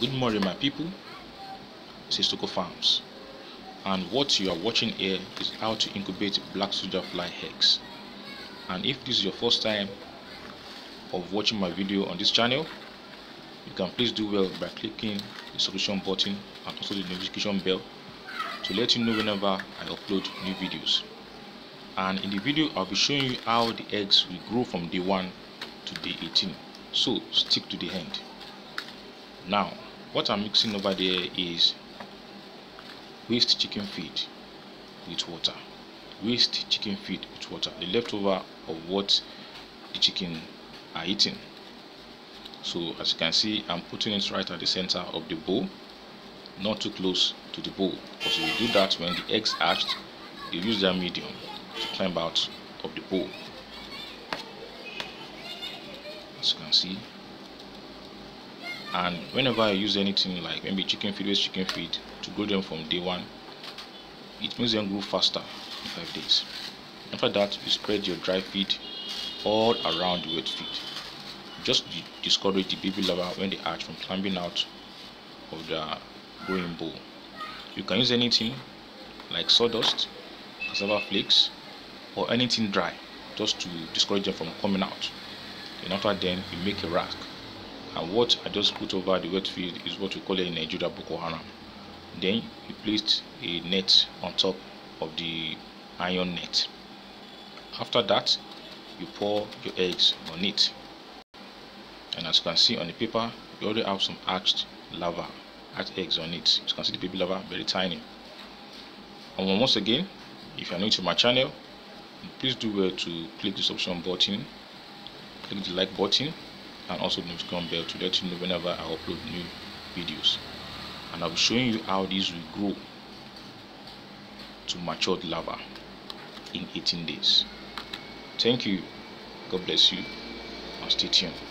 Good morning my people, this is Toko Farms. And what you are watching here is how to incubate black soldier fly eggs and if this is your first time of watching my video on this channel you can please do well by clicking the subscription button and also the notification bell to let you know whenever I upload new videos. And in the video I'll be showing you how the eggs will grow from day 1 to day 18 so stick to the end. Now what i'm mixing over there is waste chicken feed with water. Waste chicken feed with water. The leftover of what the chicken are eating. So as you can see i'm putting it right at the center of the bowl not too close to the bowl. Because if you do that when the eggs hatched they use their medium to climb out of the bowl. As you can see and whenever I use anything like maybe chicken feed waste chicken feed to grow them from day one it makes them grow faster in five days. After that you spread your dry feed all around the wet feed. Just discourage the baby larvae when they hatch from climbing out of the growing bowl. You can use anything like sawdust cassava flakes or anything dry just to discourage them from coming out. And after then you make a rack and what I just put over the wet field is what we call in Nigeria Boko Haram. Then you placed a net on top of the iron net. After that you pour your eggs on it. And as you can see on the paper you already have some hatched larvae hatched eggs on it. You can see the baby larvae very tiny. And once again if you are new to my channel please do well to click the subscription button. Click the like button and also the notification bell to let you know whenever I upload new videos. And I'll be showing you how these will grow to matured larva in 18 days. Thank you. God bless you. And stay tuned